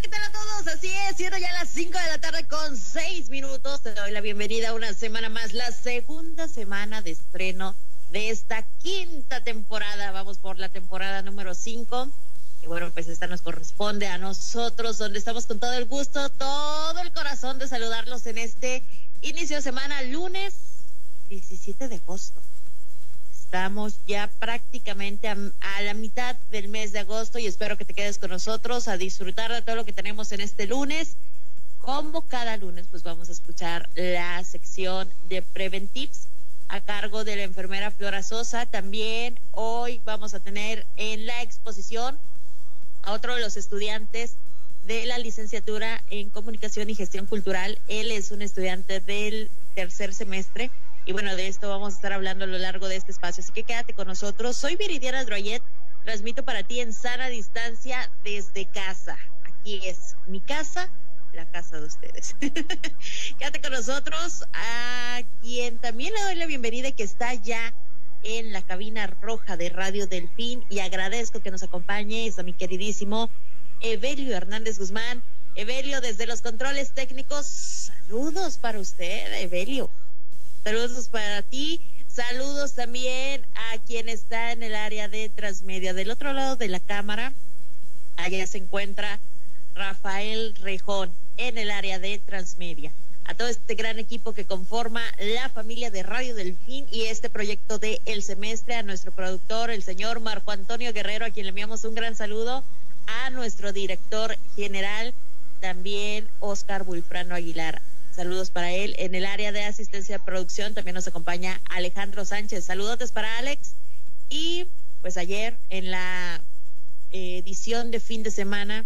¿qué tal a todos? Así es, siendo ya las 5 de la tarde con 6 minutos. Te doy la bienvenida una semana más, la segunda semana de estreno de esta quinta temporada. Vamos por la temporada número 5. Y bueno, pues esta nos corresponde a nosotros, donde estamos con todo el gusto, todo el corazón de saludarlos en este inicio de semana, lunes 17 de agosto. Estamos ya prácticamente a, la mitad del mes de agosto y espero que te quedes con nosotros a disfrutar de todo lo que tenemos en este lunes. Como cada lunes, pues vamos a escuchar la sección de Preventips a cargo de la enfermera Flora Sosa. También hoy vamos a tener en la exposición a otro de los estudiantes de la licenciatura en comunicación y gestión cultural. Él es un estudiante del tercer semestre y bueno, de esto vamos a estar hablando a lo largo de este espacio. Así que quédate con nosotros. Soy Viridiana Droyet. Transmito para ti en sana distancia desde casa. Aquí es mi casa, la casa de ustedes. quédate con nosotros. A quien también le doy la bienvenida que está ya en la cabina roja de Radio Delfín y agradezco que nos acompañe es a mi queridísimo Evelio Hernández Guzmán. Evelio, desde los controles técnicos, saludos para usted, Evelio. Saludos para ti. Saludos también a quien está en el área de transmedia. Del otro lado de la cámara, allá se encuentra Rafael Rejón en el área de transmedia. A todo este gran equipo que conforma la familia de Radio Delfín y este proyecto de El Semestre, a nuestro productor, el señor Marco Antonio Guerrero, a quien le enviamos un gran saludo, a nuestro director general, también Oscar Bulfrano Aguilar. Saludos para él. En el área de asistencia de producción también nos acompaña Alejandro Sánchez. Saludos para Alex. Y pues ayer en la edición de fin de semana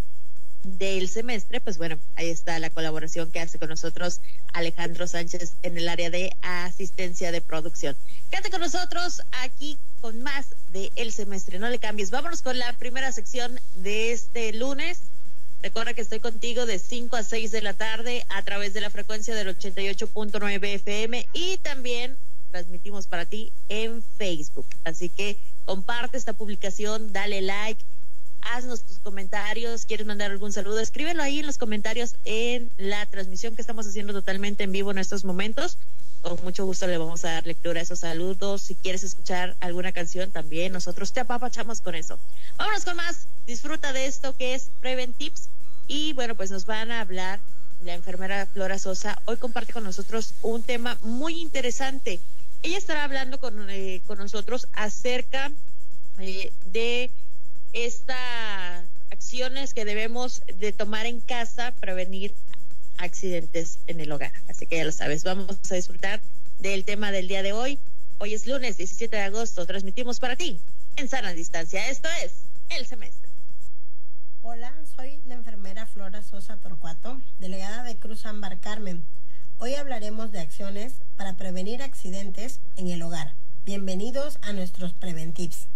del semestre, pues bueno, ahí está la colaboración que hace con nosotros Alejandro Sánchez en el área de asistencia de producción. Quédate con nosotros aquí con más de El Semestre, no le cambies. Vámonos con la primera sección de este lunes Recuerda que estoy contigo de 5 a 6 de la tarde a través de la frecuencia del 88.9 FM y también transmitimos para ti en Facebook. Así que comparte esta publicación, dale like, haznos tus comentarios, quieres mandar algún saludo, escríbelo ahí en los comentarios en la transmisión que estamos haciendo totalmente en vivo en estos momentos. Con mucho gusto le vamos a dar lectura a esos saludos. Si quieres escuchar alguna canción también, nosotros te apapachamos con eso. Vámonos con más. Disfruta de esto que es Prevent Tips y bueno, pues nos van a hablar la enfermera Flora Sosa. Hoy comparte con nosotros un tema muy interesante. Ella estará hablando con, eh, con nosotros acerca eh, de estas acciones que debemos de tomar en casa para prevenir accidentes en el hogar. Así que ya lo sabes, vamos a disfrutar del tema del día de hoy. Hoy es lunes 17 de agosto, transmitimos para ti en sana distancia. Esto es el semestre. Hola, soy la enfermera Flora Sosa Torcuato, delegada de Cruz Ámbar Carmen. Hoy hablaremos de acciones para prevenir accidentes en el hogar. Bienvenidos a nuestros Preventips.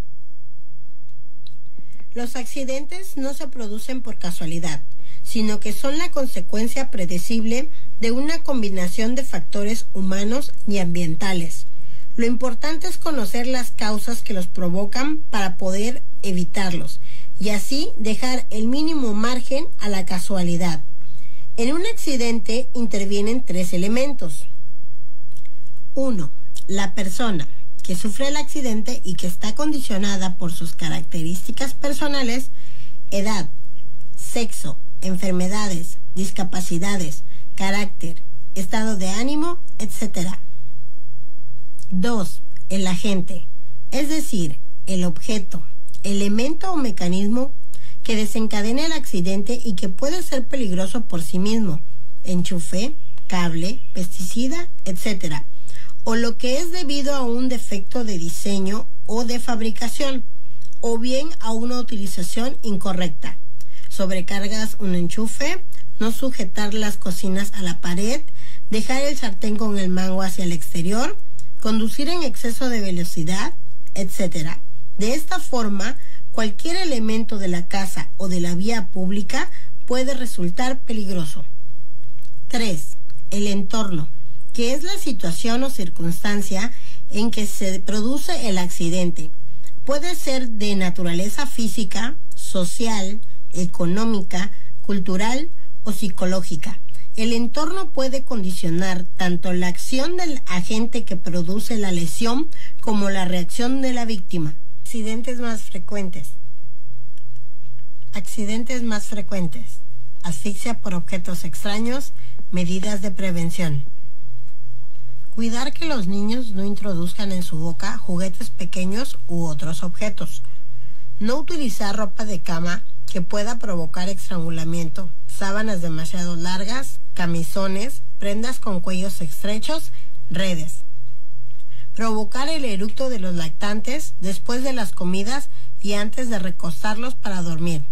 Los accidentes no se producen por casualidad, sino que son la consecuencia predecible de una combinación de factores humanos y ambientales. Lo importante es conocer las causas que los provocan para poder evitarlos y así dejar el mínimo margen a la casualidad. En un accidente intervienen tres elementos. Uno, La persona que sufre el accidente y que está condicionada por sus características personales, edad, sexo, enfermedades, discapacidades, carácter, estado de ánimo, etc. 2. El agente, es decir, el objeto, elemento o mecanismo que desencadena el accidente y que puede ser peligroso por sí mismo, enchufe, cable, pesticida, etc. O lo que es debido a un defecto de diseño o de fabricación, o bien a una utilización incorrecta. Sobrecargas un enchufe, no sujetar las cocinas a la pared, dejar el sartén con el mango hacia el exterior, conducir en exceso de velocidad, etc. De esta forma, cualquier elemento de la casa o de la vía pública puede resultar peligroso. 3. El entorno, que es la situación o circunstancia en que se produce el accidente. Puede ser de naturaleza física, social, económica, cultural o psicológica. El entorno puede condicionar tanto la acción del agente que produce la lesión como la reacción de la víctima. Accidentes más frecuentes. Accidentes más frecuentes. Asfixia por objetos extraños. Medidas de prevención. Cuidar que los niños no introduzcan en su boca juguetes pequeños u otros objetos. No utilizar ropa de cama que pueda provocar estrangulamiento, sábanas demasiado largas, camisones, prendas con cuellos estrechos, redes. Provocar el eructo de los lactantes después de las comidas y antes de recostarlos para dormir.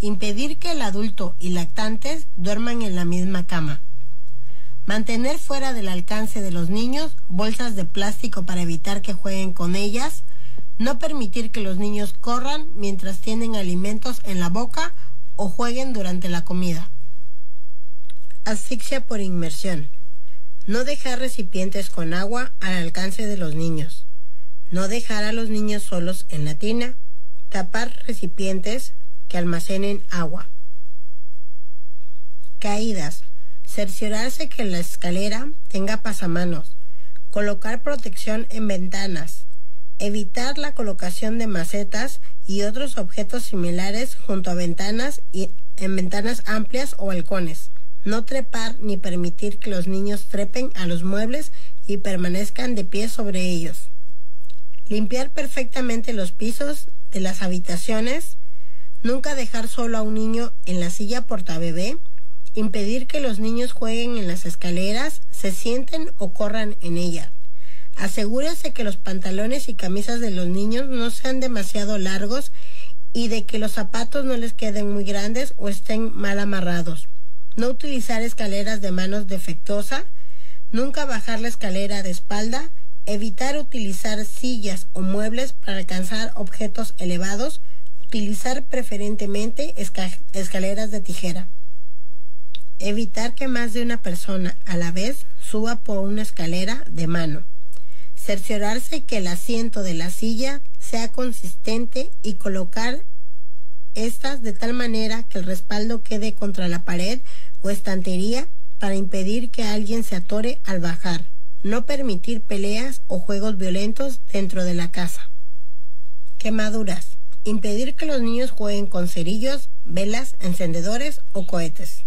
Impedir que el adulto y lactantes duerman en la misma cama. Mantener fuera del alcance de los niños bolsas de plástico para evitar que jueguen con ellas. No permitir que los niños corran mientras tienen alimentos en la boca o jueguen durante la comida. Asfixia por inmersión. No dejar recipientes con agua al alcance de los niños. No dejar a los niños solos en la tina. Tapar recipientes que almacenen agua. Caídas. Cerciorarse que la escalera tenga pasamanos. Colocar protección en ventanas. Evitar la colocación de macetas y otros objetos similares junto a ventanas y en ventanas amplias o balcones no trepar ni permitir que los niños trepen a los muebles y permanezcan de pie sobre ellos. Limpiar perfectamente los pisos de las habitaciones. Nunca dejar solo a un niño en la silla portabebé. Impedir que los niños jueguen en las escaleras, se sienten o corran en ella. Asegúrese que los pantalones y camisas de los niños no sean demasiado largos y de que los zapatos no les queden muy grandes o estén mal amarrados no utilizar escaleras de manos defectuosa, nunca bajar la escalera de espalda, evitar utilizar sillas o muebles para alcanzar objetos elevados, utilizar preferentemente escaleras de tijera. Evitar que más de una persona a la vez suba por una escalera de mano. Cerciorarse que el asiento de la silla sea consistente y colocar estas de tal manera que el respaldo quede contra la pared o estantería para impedir que alguien se atore al bajar. No permitir peleas o juegos violentos dentro de la casa. Quemaduras. Impedir que los niños jueguen con cerillos, velas, encendedores o cohetes.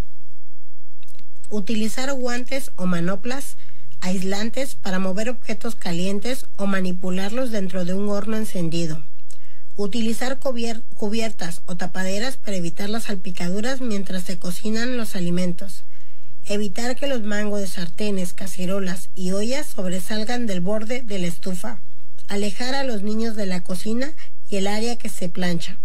Utilizar guantes o manoplas aislantes para mover objetos calientes o manipularlos dentro de un horno encendido. Utilizar cubiertas o tapaderas para evitar las salpicaduras mientras se cocinan los alimentos. Evitar que los mangos de sartenes, cacerolas y ollas sobresalgan del borde de la estufa. Alejar a los niños de la cocina y el área que se plancha.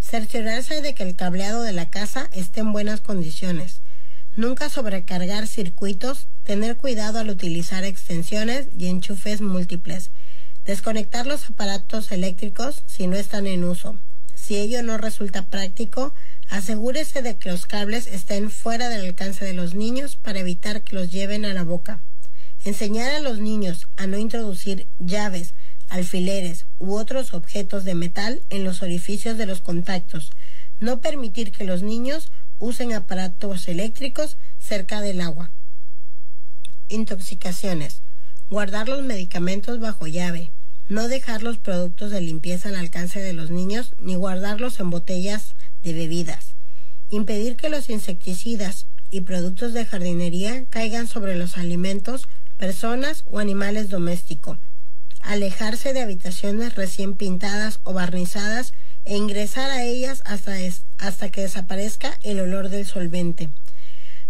Cerciorarse de que el cableado de la casa esté en buenas condiciones. Nunca sobrecargar circuitos, tener cuidado al utilizar extensiones y enchufes múltiples Desconectar los aparatos eléctricos si no están en uso. Si ello no resulta práctico, asegúrese de que los cables estén fuera del alcance de los niños para evitar que los lleven a la boca. Enseñar a los niños a no introducir llaves, alfileres u otros objetos de metal en los orificios de los contactos. No permitir que los niños usen aparatos eléctricos cerca del agua. Intoxicaciones guardar los medicamentos bajo llave, no dejar los productos de limpieza al alcance de los niños ni guardarlos en botellas de bebidas, impedir que los insecticidas y productos de jardinería caigan sobre los alimentos, personas o animales domésticos, alejarse de habitaciones recién pintadas o barnizadas e ingresar a ellas hasta, hasta que desaparezca el olor del solvente.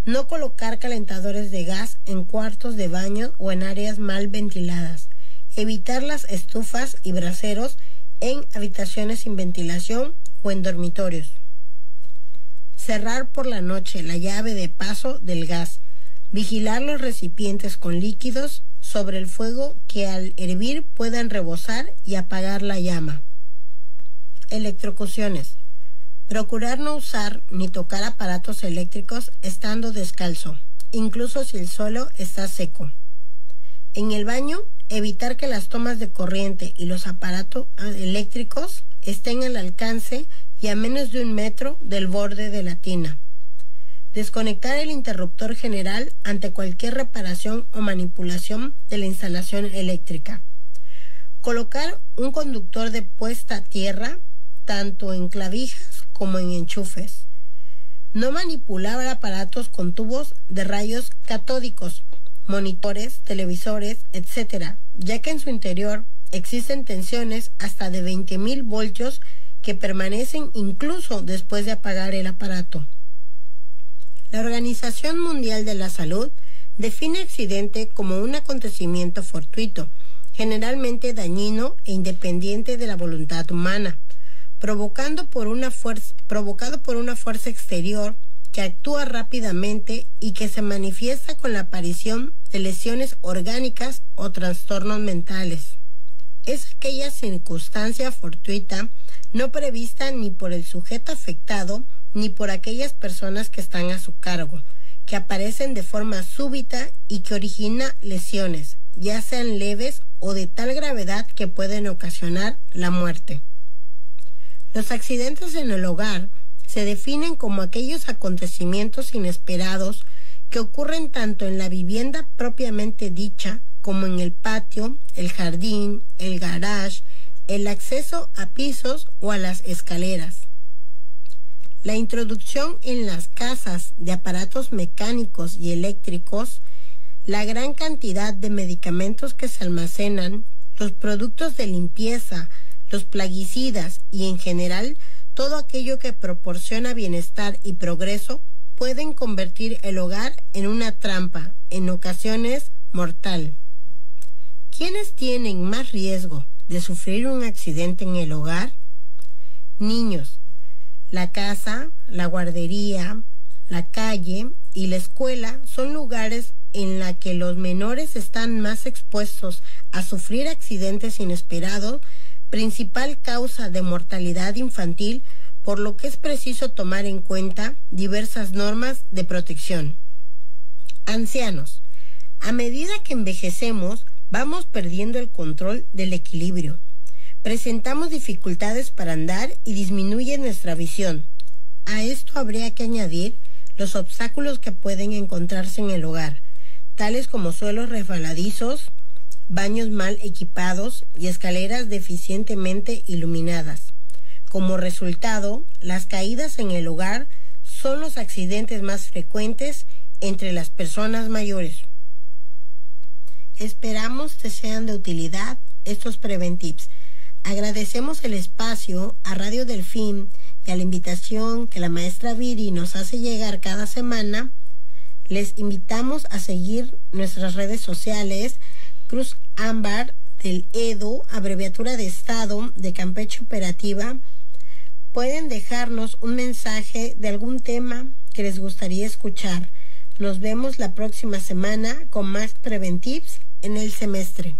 No colocar calentadores de gas en cuartos de baño o en áreas mal ventiladas. Evitar las estufas y braseros en habitaciones sin ventilación o en dormitorios. Cerrar por la noche la llave de paso del gas. Vigilar los recipientes con líquidos sobre el fuego que al hervir puedan rebosar y apagar la llama. Electrocuciones. Procurar no usar ni tocar aparatos eléctricos estando descalzo, incluso si el suelo está seco. En el baño, evitar que las tomas de corriente y los aparatos eléctricos estén al alcance y a menos de un metro del borde de la tina. Desconectar el interruptor general ante cualquier reparación o manipulación de la instalación eléctrica. Colocar un conductor de puesta a tierra tanto en clavijas como en enchufes. No manipular aparatos con tubos de rayos catódicos, monitores, televisores, etc., ya que en su interior existen tensiones hasta de 20.000 voltios que permanecen incluso después de apagar el aparato. La Organización Mundial de la Salud define accidente como un acontecimiento fortuito, generalmente dañino e independiente de la voluntad humana, provocado por una fuerza exterior que actúa rápidamente y que se manifiesta con la aparición de lesiones orgánicas o trastornos mentales. Es aquella circunstancia fortuita no prevista ni por el sujeto afectado ni por aquellas personas que están a su cargo, que aparecen de forma súbita y que origina lesiones, ya sean leves o de tal gravedad que pueden ocasionar la muerte. Los accidentes en el hogar se definen como aquellos acontecimientos inesperados que ocurren tanto en la vivienda propiamente dicha como en el patio, el jardín, el garage, el acceso a pisos o a las escaleras. La introducción en las casas de aparatos mecánicos y eléctricos, la gran cantidad de medicamentos que se almacenan, los productos de limpieza, los plaguicidas y en general todo aquello que proporciona bienestar y progreso pueden convertir el hogar en una trampa, en ocasiones mortal. ¿Quiénes tienen más riesgo de sufrir un accidente en el hogar? Niños. La casa, la guardería, la calle y la escuela son lugares en la que los menores están más expuestos a sufrir accidentes inesperados, principal causa de mortalidad infantil, por lo que es preciso tomar en cuenta diversas normas de protección. Ancianos. A medida que envejecemos, vamos perdiendo el control del equilibrio. Presentamos dificultades para andar y disminuye nuestra visión. A esto habría que añadir los obstáculos que pueden encontrarse en el hogar, tales como suelos resbaladizos, baños mal equipados y escaleras deficientemente iluminadas. Como resultado, las caídas en el hogar son los accidentes más frecuentes entre las personas mayores. Esperamos que sean de utilidad estos preventips. Agradecemos el espacio a Radio Delfín y a la invitación que la maestra Viri nos hace llegar cada semana. Les invitamos a seguir nuestras redes sociales Cruz Ámbar del EDO, abreviatura de Estado de Campeche Operativa. Pueden dejarnos un mensaje de algún tema que les gustaría escuchar. Nos vemos la próxima semana con más Preventips en el semestre.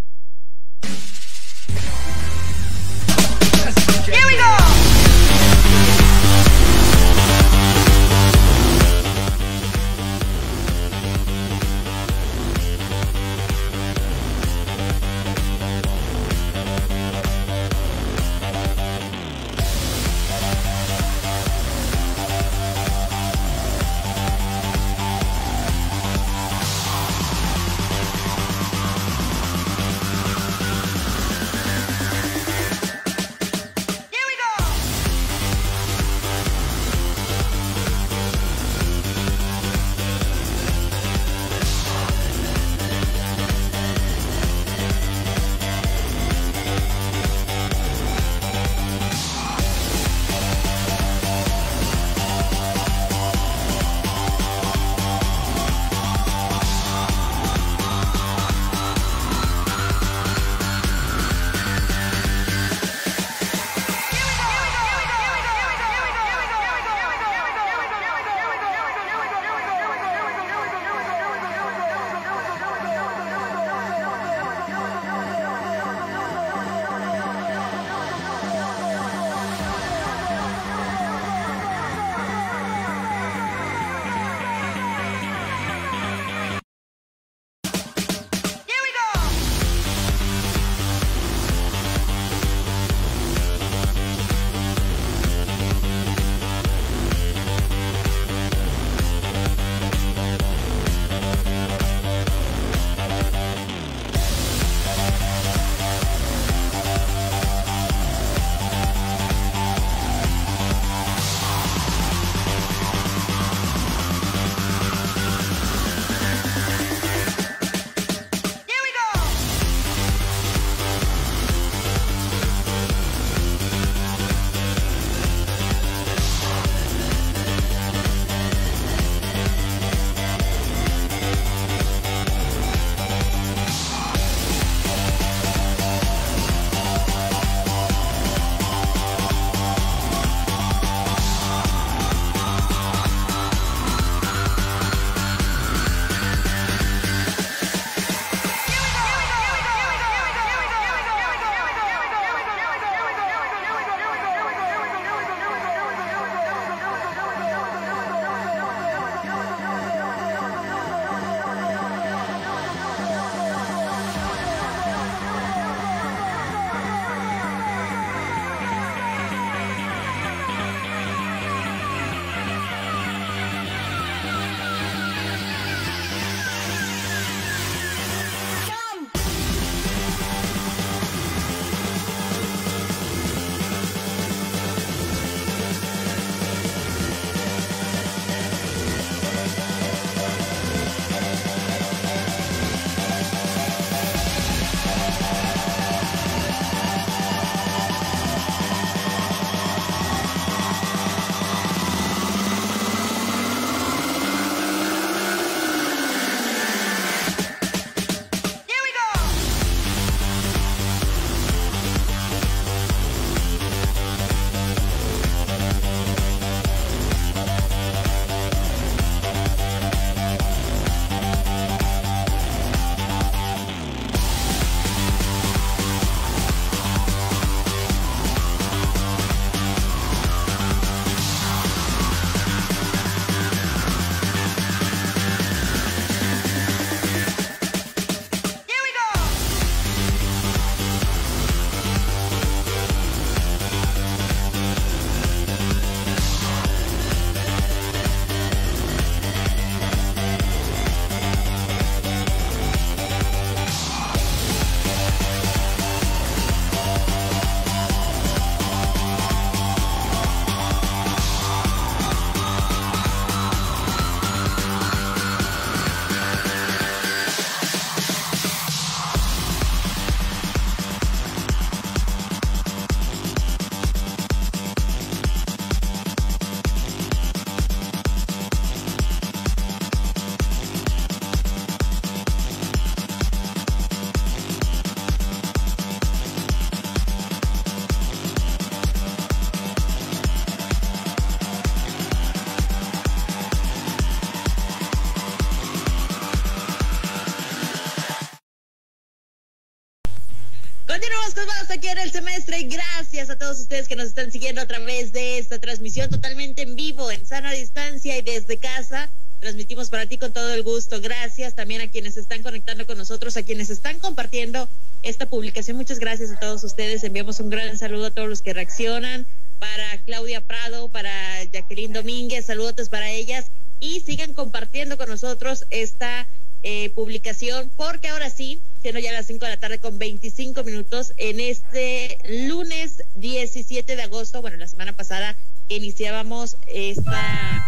Más aquí en el semestre. Gracias a todos ustedes que nos están siguiendo a través de esta transmisión totalmente en vivo, en sana distancia y desde casa. Transmitimos para ti con todo el gusto. Gracias también a quienes están conectando con nosotros, a quienes están compartiendo esta publicación. Muchas gracias a todos ustedes. Enviamos un gran saludo a todos los que reaccionan. Para Claudia Prado, para Jacqueline Domínguez, saludos para ellas. Y sigan compartiendo con nosotros esta eh, publicación, porque ahora sí, siendo ya las 5 de la tarde con 25 minutos, en este lunes 17 de agosto, bueno, la semana pasada iniciábamos esta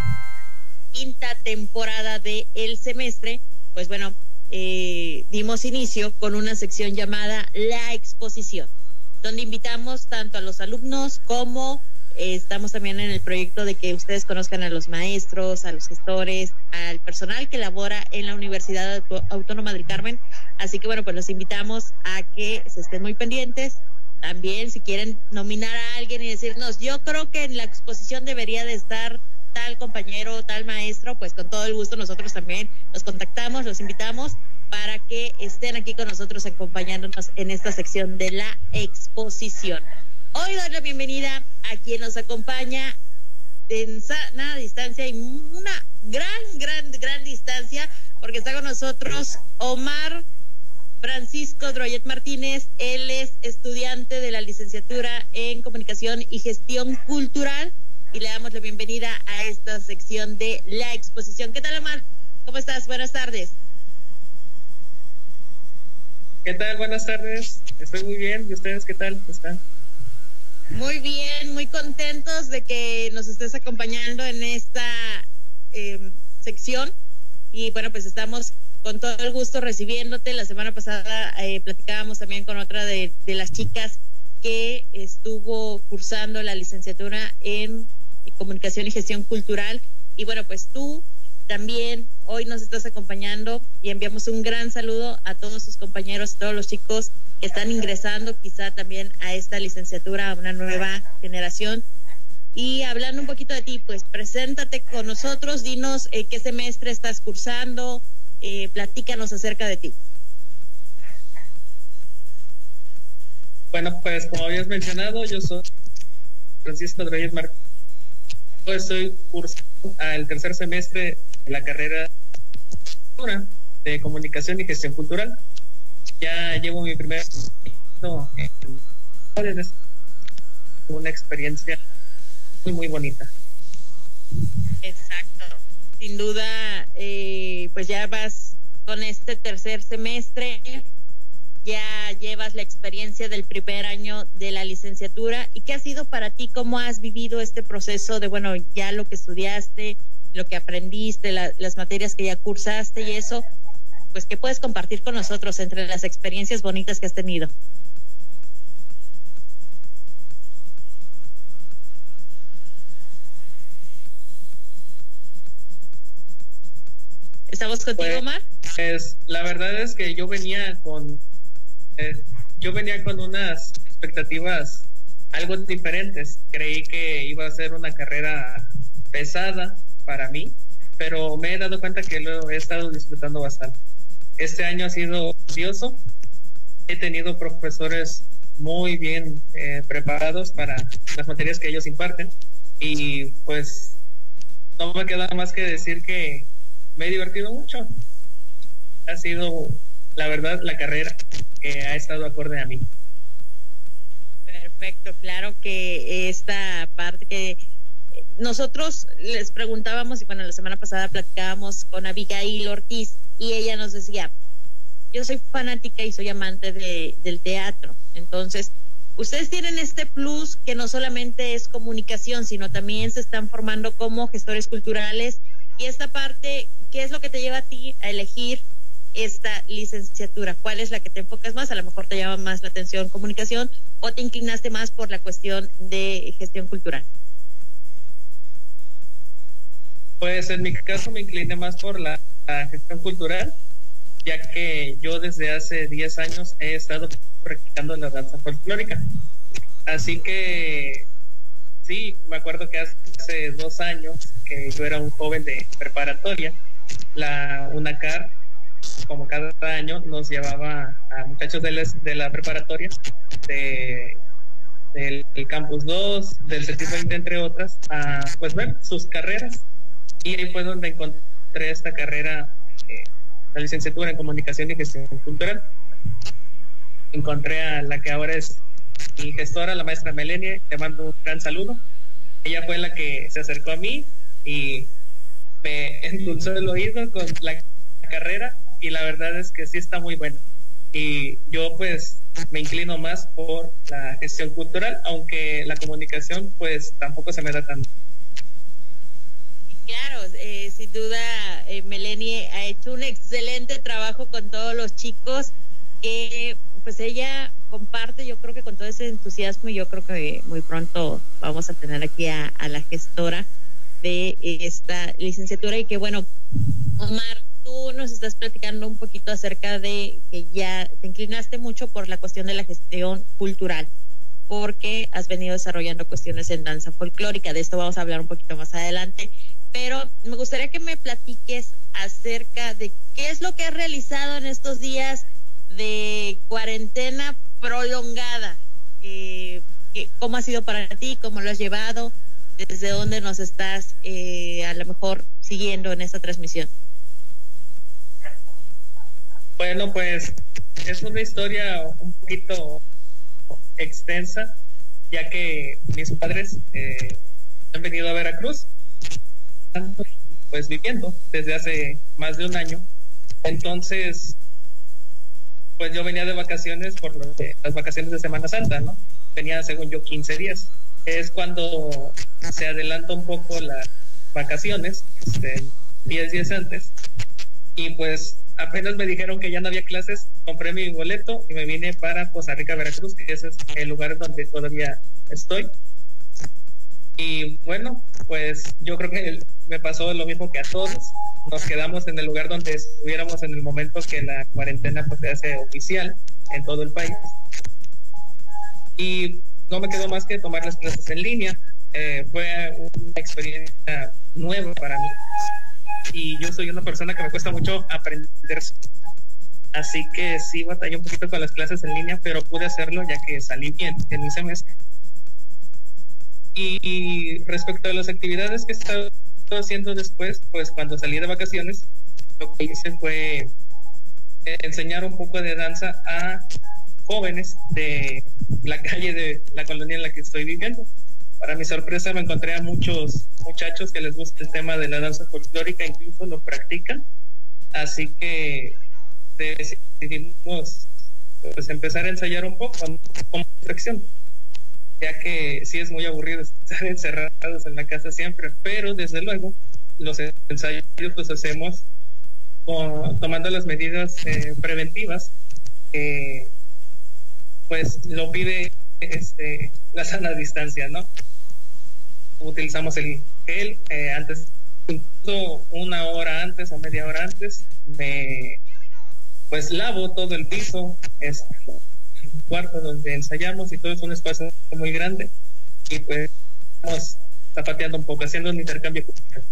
quinta temporada el semestre, pues bueno, eh, dimos inicio con una sección llamada La Exposición, donde invitamos tanto a los alumnos como estamos también en el proyecto de que ustedes conozcan a los maestros, a los gestores, al personal que labora en la Universidad Autónoma del Carmen. Así que bueno, pues los invitamos a que se estén muy pendientes. También si quieren nominar a alguien y decirnos, yo creo que en la exposición debería de estar tal compañero, tal maestro, pues con todo el gusto nosotros también los contactamos, los invitamos para que estén aquí con nosotros acompañándonos en esta sección de la exposición. Hoy doy la bienvenida a quien nos acompaña en sana distancia y una gran, gran, gran distancia, porque está con nosotros Omar Francisco Droyet Martínez. Él es estudiante de la licenciatura en Comunicación y Gestión Cultural y le damos la bienvenida a esta sección de la exposición. ¿Qué tal, Omar? ¿Cómo estás? Buenas tardes. ¿Qué tal? Buenas tardes. Estoy muy bien. ¿Y ustedes qué tal? ¿Están? Muy bien, muy contentos de que nos estés acompañando en esta em, sección. Y bueno, pues estamos con todo el gusto recibiéndote. La semana pasada eh, platicábamos también con otra de, de, las chicas que estuvo cursando la licenciatura en comunicación y gestión cultural. Y bueno, pues tú también hoy nos estás acompañando y enviamos un gran saludo a todos tus compañeros, todos los chicos que están ingresando quizá también a esta licenciatura, a una nueva generación. Y hablando un poquito de ti, pues preséntate con nosotros, dinos eh, qué semestre estás cursando, eh, platícanos acerca de ti. Bueno, pues como habías mencionado, yo soy Francisco Reyes Marcos. Estoy cursando al tercer semestre la carrera de comunicación y gestión cultural. Ya llevo mi primer en una experiencia muy muy bonita. Exacto. Sin duda, eh, pues ya vas con este tercer semestre, ya llevas la experiencia del primer año de la licenciatura. ¿Y qué ha sido para ti? ¿Cómo has vivido este proceso de, bueno, ya lo que estudiaste, lo que aprendiste, las materias que ya cursaste y eso, pues que puedes compartir con nosotros entre las experiencias bonitas que has tenido. ¿Estamos contigo, pues, Omar? Pues la verdad es que yo venía con eh, yo venía con unas expectativas algo diferentes. Creí que iba a ser una carrera pesada, para mí, pero me he dado cuenta que lo he estado disfrutando bastante. Este año ha sido odioso. He tenido profesores muy bien eh, preparados para las materias que ellos imparten y pues no me queda más que decir que me he divertido mucho. Ha sido, la verdad, la carrera que ha estado acorde a mí. Perfecto, claro que esta parte que nosotros les preguntábamos, y bueno, la semana pasada platicábamos con Abigail Ortiz y ella nos decía, yo soy fanática y soy amante de, del teatro, entonces ustedes tienen este plus que no solamente es comunicación, sino también se están formando como gestores culturales y esta parte, ¿qué es lo que te lleva a ti a elegir esta licenciatura? ¿Cuál es la que te enfocas más? A lo mejor te llama más la atención comunicación o te inclinaste más por la cuestión de gestión cultural. Pues en mi caso me incliné más por la, gestión cultural, ya que yo desde hace 10 años he estado practicando la danza folclórica. Así que sí, me acuerdo que hace dos años que yo era un joven de preparatoria, la UNACAR como cada año, nos llevaba a muchachos de, de la preparatoria, de, del Campus 2, del CETIS 20, entre otras, a pues ver sus carreras. Y ahí fue donde encontré esta carrera, eh, la licenciatura en Comunicación y Gestión Cultural. Encontré a la que ahora es mi gestora, la maestra Melenia, le mando un gran saludo. Ella fue la que se acercó a mí y me endulzó el oído con la carrera y la verdad es que sí está muy bueno. Y yo pues me inclino más por la gestión cultural, aunque la comunicación pues tampoco se me da tanto. Claro, eh, sin duda eh, Melanie ha hecho un excelente trabajo con todos los chicos. que pues ella comparte, yo creo que con todo ese entusiasmo, yo creo que muy pronto vamos a tener aquí a, a la gestora de esta licenciatura y que bueno, Omar, tú nos estás platicando un poquito acerca de que ya te inclinaste mucho por la cuestión de la gestión cultural, porque has venido desarrollando cuestiones en danza folclórica. De esto vamos a hablar un poquito más adelante. Pero me gustaría que me platiques acerca de qué es lo que has realizado en estos días de cuarentena prolongada. Eh, ¿Cómo ha sido para ti? ¿Cómo lo has llevado? ¿Desde dónde nos estás eh, a lo mejor siguiendo en esta transmisión? Bueno, pues es una historia un poquito extensa, ya que mis padres eh, han venido a Veracruz, pues viviendo desde hace más de un año. Entonces, pues yo venía de vacaciones por las vacaciones de Semana Santa, ¿no? Venía, según yo, 15 días. Es cuando se adelanta un poco las vacaciones, este, 10 días antes. Y pues apenas me dijeron que ya no había clases, compré mi boleto y me vine para Costa Rica, Veracruz, que ese es el lugar donde todavía estoy. Y bueno, pues yo creo que me pasó lo mismo que a todos. Nos quedamos en el lugar donde estuviéramos en el momento que la cuarentena pues, se hace oficial en todo el país. Y no me quedó más que tomar las clases en línea. Eh, fue una experiencia nueva para mí y yo soy una persona que me cuesta mucho aprender. Así que sí batallé un poquito con las clases en línea, pero pude hacerlo ya que salí bien en mi semestre. Y, respecto a las actividades que he estado haciendo después, pues cuando salí de vacaciones, lo que hice fue enseñar un poco de danza a jóvenes de la calle de la colonia en la que estoy viviendo. Para mi sorpresa me encontré a muchos muchachos que les gusta el tema de la danza folclórica, incluso lo practican. Así que decidimos pues, empezar a ensayar un poco como distracción, ya que sí es muy aburrido estar encerrados en la casa siempre, pero desde luego los ensayos los hacemos tomando las medidas eh, preventivas pues lo pide este, la sana distancia, ¿no? utilizamos el gel. Eh, antes, incluso una hora antes o media hora antes, me pues lavo todo el piso, es el cuarto donde ensayamos y todo es un espacio muy grande. Y pues estamos zapateando un poco, haciendo un intercambio cultural.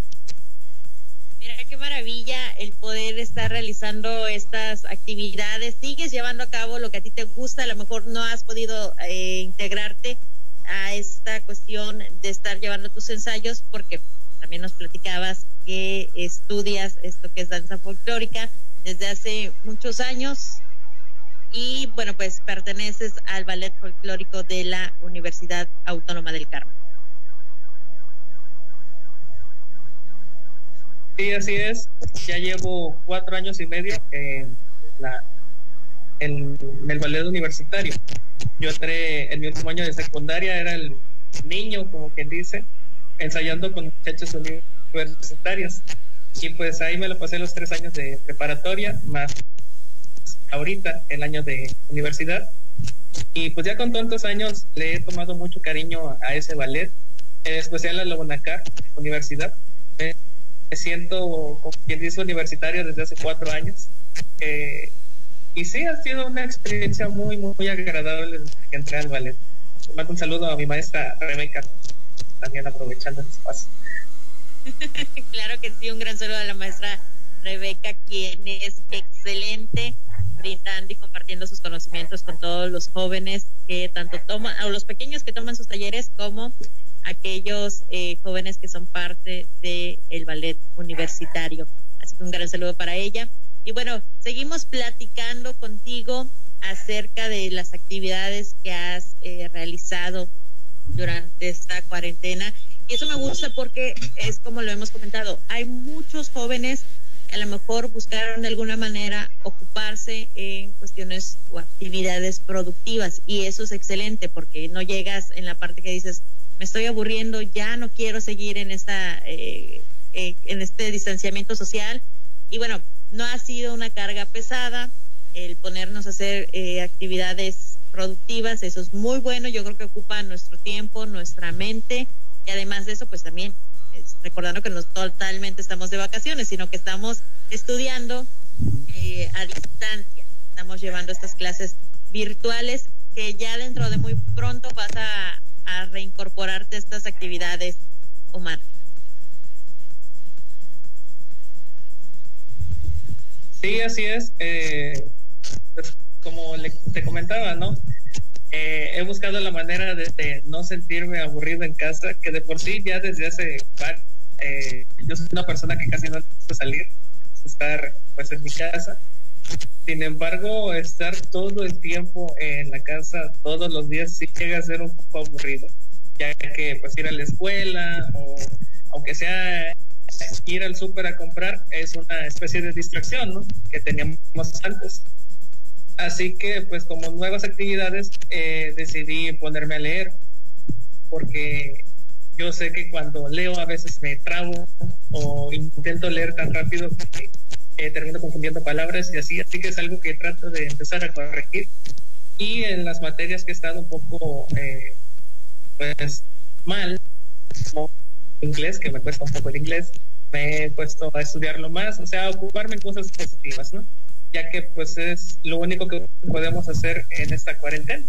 Mira qué maravilla el poder estar realizando estas actividades. Sigues llevando a cabo lo que a ti te gusta, a lo mejor no has podido eh, integrarte a esta cuestión de estar llevando tus ensayos, porque también nos platicabas que estudias esto que es danza folclórica desde hace muchos años y bueno, pues perteneces al ballet folclórico de la Universidad Autónoma del Carmen. Sí, así es. Ya llevo cuatro años y medio en, la, en el ballet universitario yo entré en mi último año de secundaria, era el niño, como quien dice, ensayando con muchachos universitarios. Y pues ahí me lo pasé los tres años de preparatoria, más ahorita el año de universidad. Y pues ya con tantos años le he tomado mucho cariño a ese ballet, en especial a la Bonacar Universidad. Me siento, como quien dice, universitario desde hace cuatro años. Y sí, ha sido una experiencia muy, muy agradable que entré al ballet. mando un saludo a mi maestra Rebeca, también aprovechando el espacio. claro que sí, un gran saludo a la maestra Rebeca, quien es excelente sus conocimientos con todos los jóvenes que tanto toman, o los pequeños que toman sus talleres, como aquellos eh, jóvenes que son parte del el ballet universitario. Así que un gran saludo para ella. Y bueno, seguimos platicando contigo acerca de las actividades que has eh, realizado durante esta cuarentena. Y eso me gusta porque es como lo hemos comentado, hay muchos jóvenes a lo mejor buscaron de alguna manera ocuparse en cuestiones o actividades productivas y eso es excelente porque no llegas en la parte que dices, me estoy aburriendo, ya no quiero seguir en esta eh, eh, en este distanciamiento social y bueno, no ha sido una carga pesada el ponernos a hacer eh, actividades productivas, eso es muy bueno, yo creo que ocupa nuestro tiempo, nuestra mente y además de eso, pues también recordando que no totalmente estamos de vacaciones, sino que estamos estudiando eh, a distancia, estamos llevando estas clases virtuales que ya dentro de muy pronto vas a, reincorporarte a estas actividades humanas. Sí, así es. Eh, pues, como te comentaba, ¿no? Eh, he buscado la manera de, no sentirme aburrido en casa, que de por sí ya desde hace eh, yo soy una persona que casi no gusta salir, estar pues en mi casa. Sin embargo, estar todo el tiempo en la casa, todos los días, sí llega a ser un poco aburrido, ya que pues ir a la escuela o aunque sea ir al súper a comprar es una especie de distracción, ¿no? Que teníamos antes. Así que, pues, como nuevas actividades, eh, decidí ponerme a leer, porque yo sé que cuando leo a veces me trabo o intento leer tan rápido que eh, termino confundiendo palabras y así, así que es algo que trato de empezar a corregir. Y en las materias que he estado un poco, eh, pues, mal, como inglés, que me cuesta un poco el inglés, me he puesto a estudiarlo más, o sea, a ocuparme en cosas positivas, ¿no? Ya que pues es lo único que podemos hacer en esta cuarentena.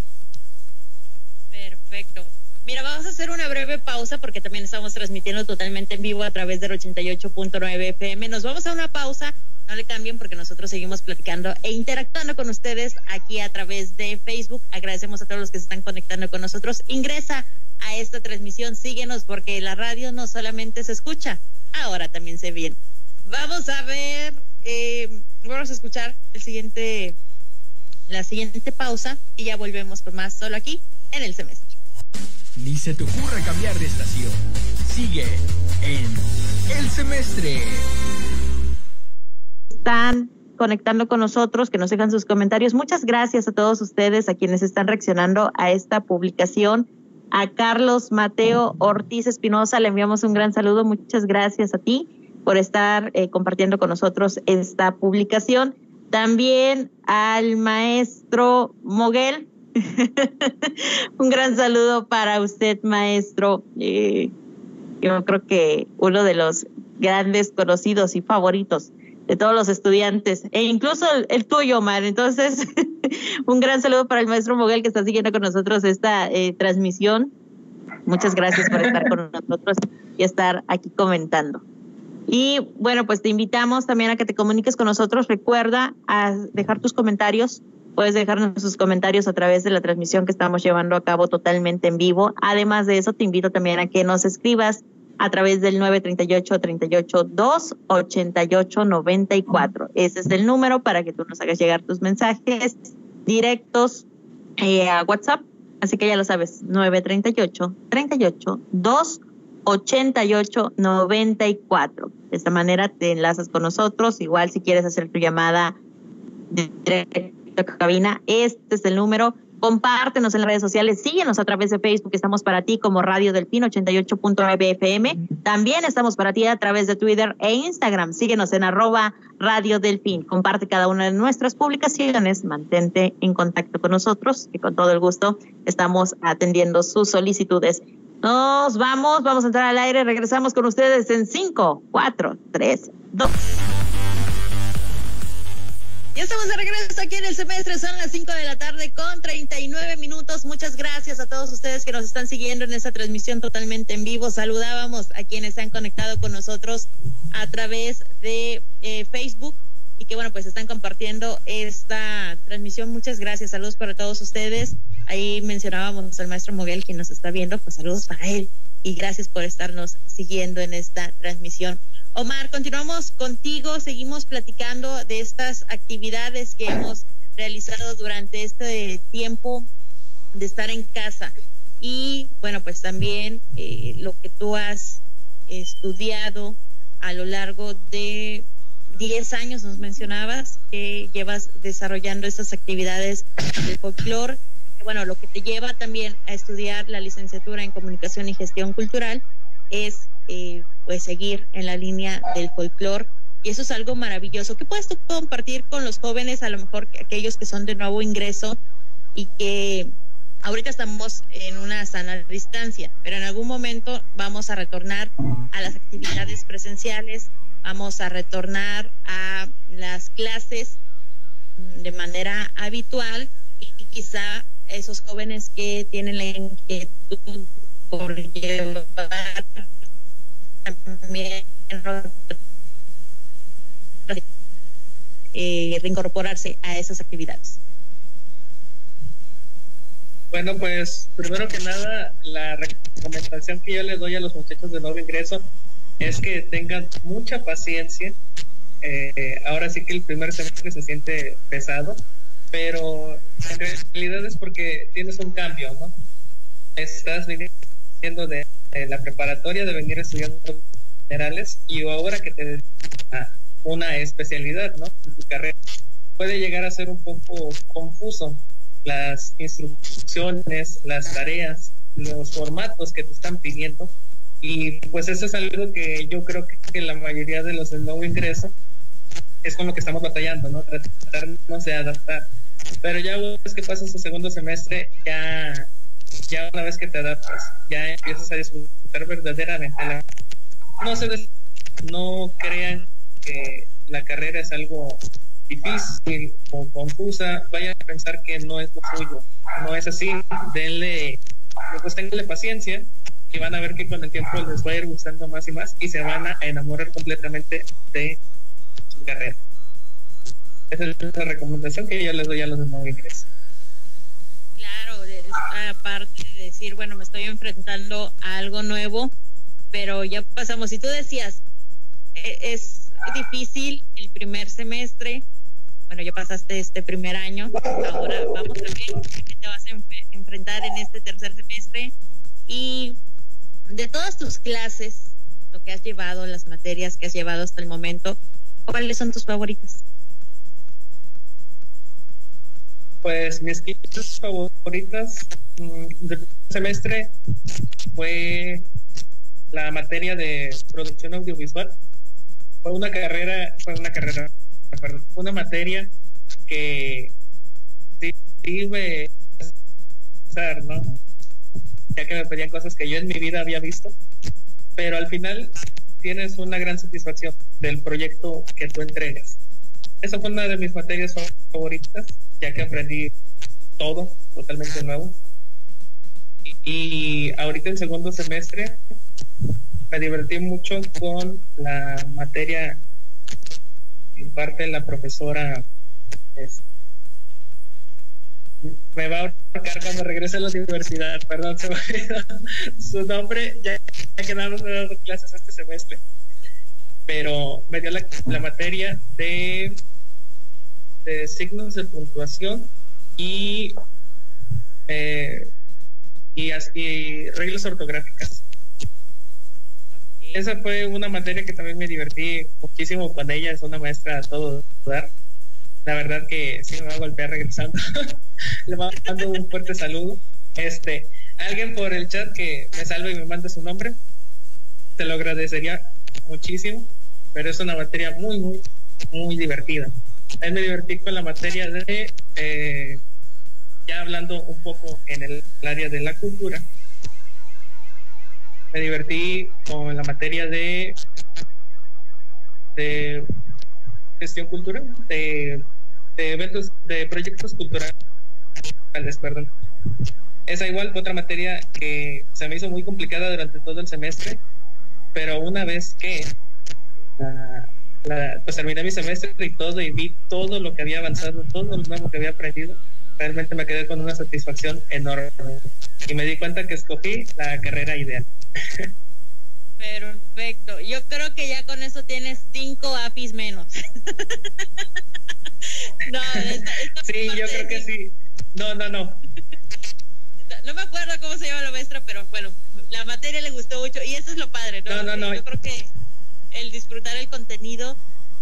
Perfecto. Mira, vamos a hacer una breve pausa porque también estamos transmitiendo totalmente en vivo a través del 88.9 FM. Nos vamos a una pausa, no le cambien porque nosotros seguimos platicando e interactuando con ustedes aquí a través de Facebook. Agradecemos a todos los que se están conectando con nosotros. Ingresa a esta transmisión, síguenos porque la radio no solamente se escucha, ahora también se ve. Vamos a ver eh, vamos a escuchar el siguiente, la siguiente pausa y ya volvemos con más solo aquí en el semestre. Ni se te ocurra cambiar de estación. Sigue en el semestre. Están conectando con nosotros, que nos dejan sus comentarios. Muchas gracias a todos ustedes, a quienes están reaccionando a esta publicación. A Carlos Mateo Ortiz Espinosa le enviamos un gran saludo. Muchas gracias a ti por estar eh, compartiendo con nosotros esta publicación. También al maestro Moguel. Un gran saludo para usted, maestro. Eh, yo creo que uno de los grandes conocidos y favoritos de todos los estudiantes, e incluso el, tuyo, Omar. Entonces, un gran saludo para el maestro Moguel que está siguiendo con nosotros esta eh, transmisión. Muchas gracias por estar con nosotros y estar aquí comentando. Y bueno, pues te invitamos también a que te comuniques con nosotros. Recuerda a dejar tus comentarios. Puedes dejarnos tus comentarios a través de la transmisión que estamos llevando a cabo totalmente en vivo. Además de eso, te invito también a que nos escribas a través del 938 38 2 88 94. Ese es el número para que tú nos hagas llegar tus mensajes directos eh, a WhatsApp. Así que ya lo sabes, 938 38 2 8894. De esta manera te enlazas con nosotros. Igual si quieres hacer tu llamada de cabina, este es el número. Compártenos en las redes sociales, síguenos a través de Facebook, estamos para ti como Radio del Pin 88.9 FM. También estamos para ti a través de Twitter e Instagram. Síguenos en arroba Radio Delfín. Comparte cada una de nuestras publicaciones, mantente en contacto con nosotros y con todo el gusto estamos atendiendo sus solicitudes. Nos vamos, vamos a entrar al aire, regresamos con ustedes en 5, 4, 3, 2. Ya estamos de regreso aquí en el semestre, son las 5 de la tarde con 39 minutos. Muchas gracias a todos ustedes que nos están siguiendo en esta transmisión totalmente en vivo. Saludábamos a quienes se han conectado con nosotros a través de eh, Facebook y que bueno, pues están compartiendo esta transmisión. Muchas gracias, saludos para todos ustedes. Ahí mencionábamos al maestro Moguel, quien nos está viendo, pues saludos para él y gracias por estarnos siguiendo en esta transmisión. Omar, continuamos contigo, seguimos platicando de estas actividades que hemos realizado durante este tiempo de estar en casa. Y bueno, pues también eh, lo que tú has estudiado a lo largo de 10 años, nos mencionabas, que llevas desarrollando estas actividades de folclore. Bueno, lo que te lleva también a estudiar la licenciatura en comunicación y gestión cultural es eh, pues seguir en la línea del folclore. Y eso es algo maravilloso. ¿Qué puedes tú compartir con los jóvenes, a lo mejor aquellos que son de nuevo ingreso y que ahorita estamos en una sana distancia, pero en algún momento vamos a retornar a las actividades presenciales, vamos a retornar a las clases de manera habitual y quizá esos jóvenes que tienen la inquietud por llevar también eh, reincorporarse a esas actividades. Bueno, pues primero que nada, la recomendación que yo les doy a los muchachos de nuevo ingreso es que tengan mucha paciencia. Eh, ahora sí que el primer semestre se siente pesado, pero en realidad es porque tienes un cambio, ¿no? Estás viniendo de la preparatoria de venir estudiando generales y ahora que te una especialidad, ¿no? En tu carrera puede llegar a ser un poco confuso las instrucciones, las tareas, los formatos que te están pidiendo y pues eso es algo que yo creo que, la mayoría de los del nuevo ingreso es con lo que estamos batallando, ¿no? Tratarnos de adaptar. Pero ya una vez que pasas tu segundo semestre, ya ya una vez que te adaptas, ya empiezas a disfrutar verdaderamente la... No se no crean que la carrera es algo difícil o confusa, vayan a pensar que no es lo suyo. No es así, denle, pues tenganle paciencia y van a ver que con el tiempo les va a ir gustando más y más y se van a enamorar completamente de su carrera. Esa es la recomendación que yo les doy a los de nuevo ingreso aparte de decir, bueno, me estoy enfrentando a algo nuevo, pero ya pasamos. Si tú decías, e, es difícil el primer semestre, bueno, ya pasaste este primer año, ahora vamos a ver qué te vas a enfrentar en este tercer semestre y de todas tus clases, lo que has llevado, las materias que has llevado hasta el momento, ¿cuáles son tus favoritas? Pues mis clases favoritas mm, del semestre fue la materia de producción audiovisual. Fue una carrera, fue una carrera, perdón, una materia que sí, me ¿no? Ya que me pedían cosas que yo en mi vida había visto, pero al final tienes una gran satisfacción del proyecto que tú entregas. Esa fue una de mis materias favoritas ya que aprendí todo totalmente nuevo. Y, ahorita en segundo semestre me divertí mucho con la materia en parte la profesora me va a ahorcar cuando regrese a la universidad, perdón, se me su nombre, ya, ya quedamos dando clases este semestre, pero me dio la, la materia de signos de puntuación y, eh, y, reglas ortográficas. Esa fue una materia que también me divertí muchísimo con ella, es una maestra a todo dar. La verdad que sí me va a golpear regresando. Le mando un fuerte saludo. Este, alguien por el chat que me salve y me mande su nombre, te lo agradecería muchísimo, pero es una materia muy, muy, muy divertida me divertí con la materia de, eh, ya hablando un poco en el área de la cultura, me divertí con la materia de, de gestión cultural, de de eventos, de proyectos culturales, perdón. Esa igual otra materia que se me hizo muy complicada durante todo el semestre, pero una vez que pues terminé mi semestre y todo y vi todo lo que había avanzado, todo lo nuevo que había aprendido, realmente me quedé con una satisfacción enorme y me di cuenta que escogí la carrera ideal. Perfecto. Yo creo que ya con eso tienes cinco APIs menos. no, sí, yo creo que sí. No, no, no. No me acuerdo cómo se llama la maestra, pero bueno, la materia le gustó mucho y eso es lo padre, ¿no? No, no, no. Yo creo que el disfrutar el contenido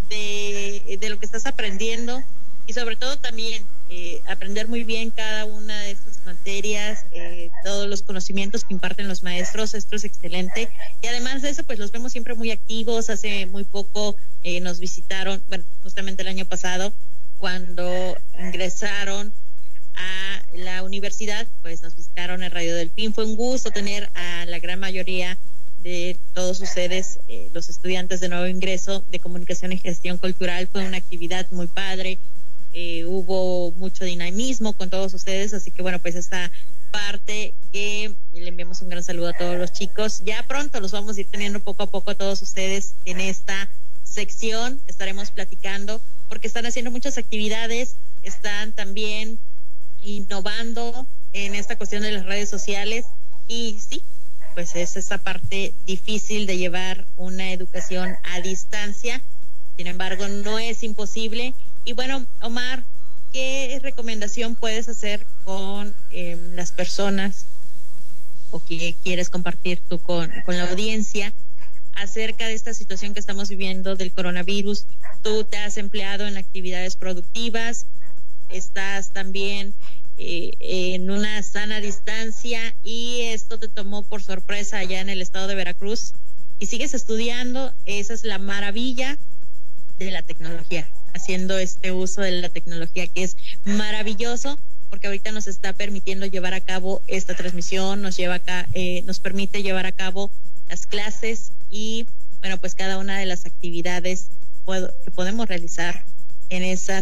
de, de lo que estás aprendiendo y sobre todo también eh, aprender muy bien cada una de estas materias, eh, todos los conocimientos que imparten los maestros, esto es excelente. Y además de eso, pues los vemos siempre muy activos. Hace muy poco eh, nos visitaron, bueno, justamente el año pasado, cuando ingresaron a la universidad, pues nos visitaron en Radio del PIN. Fue un gusto tener a la gran mayoría de todos ustedes, los estudiantes de nuevo ingreso de comunicación y gestión cultural. Fue una actividad muy padre, eh, hubo mucho dinamismo con todos ustedes, así que bueno, pues esta parte que le enviamos un gran saludo a todos los chicos. Ya pronto los vamos a ir teniendo poco a poco a todos ustedes en esta sección, estaremos platicando porque están haciendo muchas actividades, están también innovando en esta cuestión de las redes sociales y sí, pues es esa parte difícil de llevar una educación a distancia. Sin embargo, no es imposible y bueno, Omar, ¿qué recomendación puedes hacer con em, las personas o que quieres compartir tú con, con la audiencia acerca de esta situación que estamos viviendo del coronavirus? Tú te has empleado en actividades productivas, estás también eh, en una sana distancia y esto te tomó por sorpresa allá en el estado de Veracruz y sigues estudiando, esa es la maravilla de la tecnología haciendo este uso de la tecnología que es maravilloso porque ahorita nos está permitiendo llevar a cabo esta transmisión, nos lleva acá, eh, nos permite llevar a cabo las clases y bueno, pues cada una de las actividades que podemos realizar en esa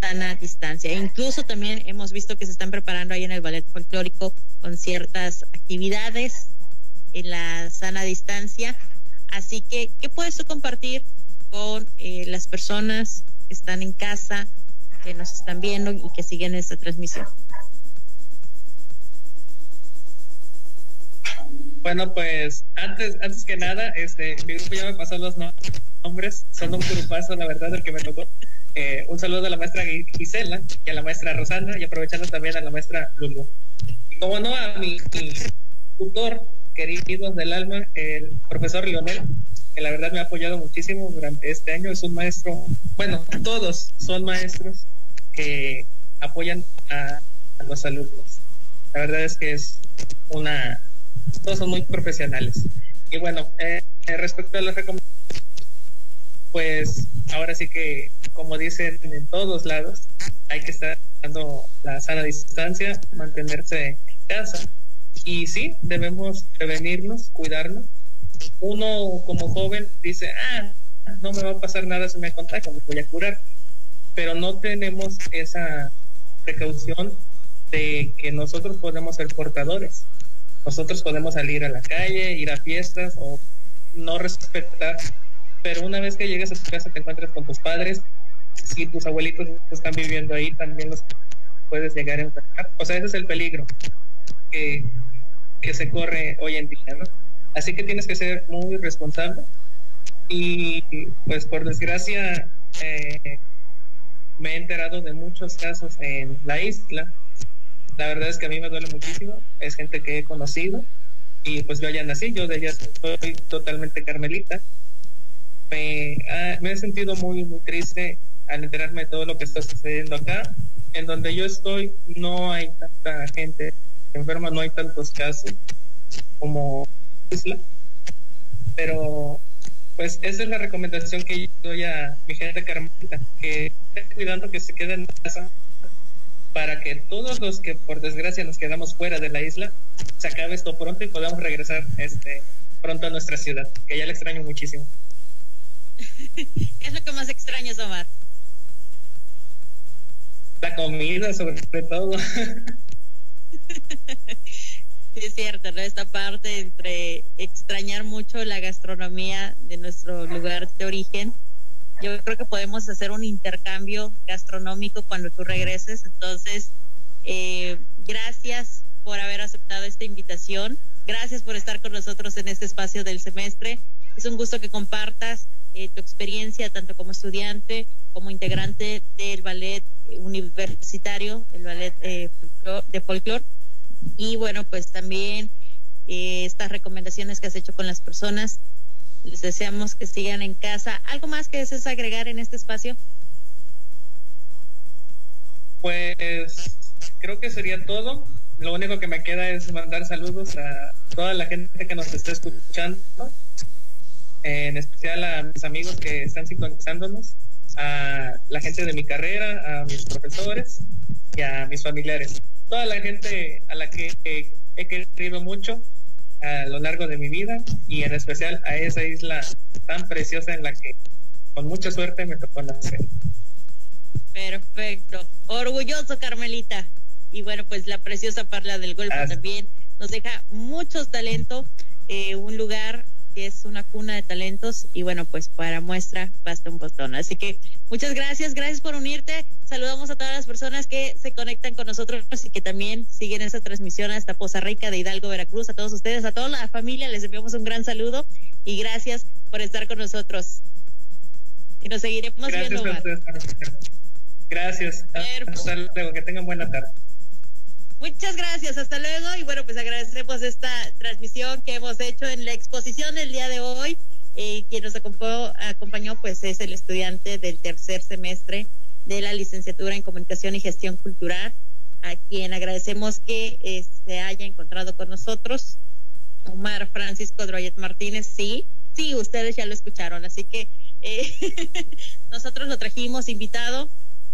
sana distancia. Incluso también hemos visto que se están preparando ahí en el ballet folclórico con ciertas actividades en la sana distancia. Así que, ¿qué puedes tú compartir con eh, las personas que están en casa, que nos están viendo y que siguen esta transmisión. Bueno, pues antes, antes que nada, este, mi grupo ya me pasó los nombres, son un grupazo, la verdad, el que me tocó. Eh, un saludo a la maestra Gisela y a la maestra Rosana y aprovechando también a la maestra Lulu. Y como no, a mi, mi tutor querido del alma, el profesor Lionel, que la verdad me ha apoyado muchísimo durante este año. Es un maestro, bueno, todos son maestros que apoyan a, los alumnos. La verdad es que es una, todos son muy profesionales. Y bueno, eh, respecto a las recomendaciones, pues ahora sí que, como dicen en todos lados, hay que estar dando la sana distancia, mantenerse en casa. Y sí, debemos prevenirnos, cuidarnos uno como joven dice, ah, no me va a pasar nada si me contagio, me voy a curar. Pero no tenemos esa precaución de que nosotros podemos ser portadores. Nosotros podemos salir a la calle, ir a fiestas o no respetar. Pero una vez que llegues a tu casa te encuentras con tus padres, si tus abuelitos están viviendo ahí, también los puedes llegar a enfermar. O sea, ese es el peligro que, que se corre hoy en día, ¿no? Así que tienes que ser muy responsable. Y pues por desgracia eh, me he enterado de muchos casos en la isla. La verdad es que a mí me duele muchísimo. Es gente que he conocido. Y pues yo ya nací, yo de ella soy totalmente carmelita. Me, ah, me he sentido muy, muy triste al enterarme de todo lo que está sucediendo acá. En donde yo estoy no hay tanta gente enferma, no hay tantos casos como isla. Pero pues esa es la recomendación que yo doy a mi gente carmelita, que estén cuidando que se queden en casa para que todos los que por desgracia nos quedamos fuera de la isla se acabe esto pronto y podamos regresar este pronto a nuestra ciudad, que ya le extraño muchísimo. ¿Qué es lo que más extrañas, Omar? La comida, sobre todo. es cierto, ¿no? Esta parte entre extrañar mucho la gastronomía de nuestro lugar de origen. Yo creo que podemos hacer un intercambio gastronómico cuando tú regreses. Entonces, eh, gracias por haber aceptado esta invitación. Gracias por estar con nosotros en este espacio del semestre. Es un gusto que compartas eh, tu experiencia tanto como estudiante como integrante del ballet universitario, el ballet eh, de folclore y bueno, pues también eh, estas recomendaciones que has hecho con las personas. Les deseamos que sigan en casa. ¿Algo más que desees agregar en este espacio? Pues creo que sería todo. Lo único que me queda es mandar saludos a toda la gente que nos está escuchando, en especial a mis amigos que están sintonizándonos, a la gente de mi carrera, a mis profesores y a mis familiares toda la gente a la que he querido mucho a lo largo de mi vida y en especial a esa isla tan preciosa en la que con mucha suerte me tocó nacer. Perfecto. Orgulloso, Carmelita. Y bueno, pues la preciosa Parla del Golfo también nos deja mucho talento, eh, un lugar que es una cuna de talentos y bueno, pues para muestra basta un botón. Así que muchas gracias, gracias por unirte. Saludamos a todas las personas que se conectan con nosotros y que también siguen esa transmisión hasta Poza Rica de Hidalgo, Veracruz. A todos ustedes, a toda la familia, les enviamos un gran saludo y gracias por estar con nosotros. Y nos seguiremos viendo. Gracias. Hasta luego. Que tengan buena tarde. Muchas gracias, hasta luego y bueno, pues agradecemos esta transmisión que hemos hecho en la exposición el día de hoy. Eh, quien nos acompañó, acompañó pues es el estudiante del tercer semestre de la licenciatura en Comunicación y Gestión Cultural, a quien agradecemos que eh, se haya encontrado con nosotros. Omar Francisco Droyet Martínez, sí, sí, ustedes ya lo escucharon, así que eh, nosotros lo trajimos invitado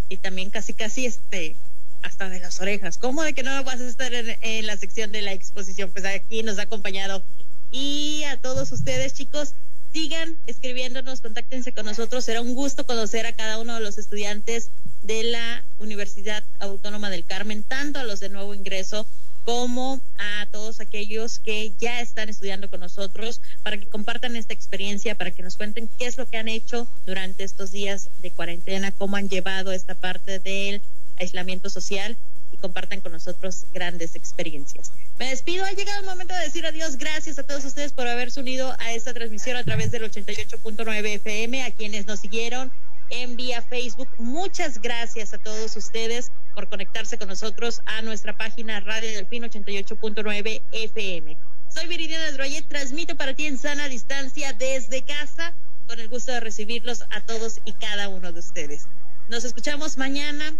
y también casi casi este hasta de las orejas. ¿Cómo de que no vas a estar en, la sección de la exposición? Pues aquí nos ha acompañado. Y a todos ustedes, chicos, sigan escribiéndonos, contáctense con nosotros. Será un gusto conocer a cada uno de los estudiantes de la Universidad Autónoma del Carmen, tanto a los de nuevo ingreso como a todos aquellos que ya están estudiando con nosotros, para que compartan esta experiencia, para que nos cuenten qué es lo que han hecho durante estos días de cuarentena, cómo han llevado esta parte del aislamiento social y compartan con nosotros grandes experiencias. Me despido, ha llegado el momento de decir adiós. Gracias a todos ustedes por haberse unido a esta transmisión a través del 88.9 FM, a quienes nos siguieron en vía Facebook. Muchas gracias a todos ustedes por conectarse con nosotros a nuestra página Radio Delfín 88.9 FM. Soy Viridiana Droyet, transmito para ti en sana distancia desde casa, con el gusto de recibirlos a todos y cada uno de ustedes. Nos escuchamos mañana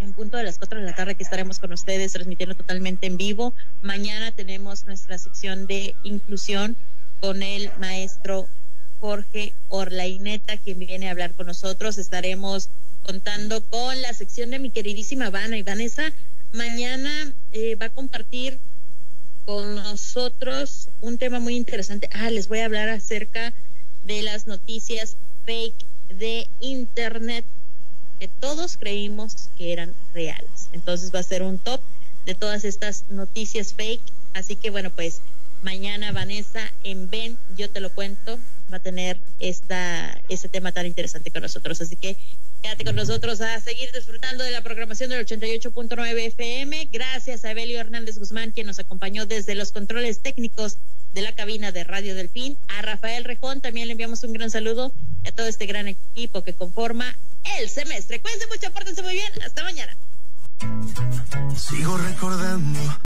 en punto de las 4 de la tarde que estaremos con ustedes transmitiendo totalmente en vivo. Mañana tenemos nuestra sección de inclusión con el maestro Jorge Orlaineta, quien viene a hablar con nosotros. Estaremos contando con la sección de mi queridísima Vana y Vanessa. Mañana eh, va a compartir con nosotros un tema muy interesante. Ah, les voy a hablar acerca de las noticias fake de Internet que todos creímos que eran reales. Entonces va a ser un top de todas estas noticias fake. Así que bueno, pues mañana Vanessa en Ven, yo te lo cuento, va a tener esta, este tema tan interesante con nosotros. Así que quédate con nosotros a seguir disfrutando de la programación del 88.9 FM. Gracias a Evelio Hernández Guzmán, quien nos acompañó desde los controles técnicos de la cabina de Radio Delfín. A Rafael Rejón también le enviamos un gran saludo a todo este gran equipo que conforma el semestre. Cuídense mucho, pórtense muy bien. Hasta mañana. Sigo recordando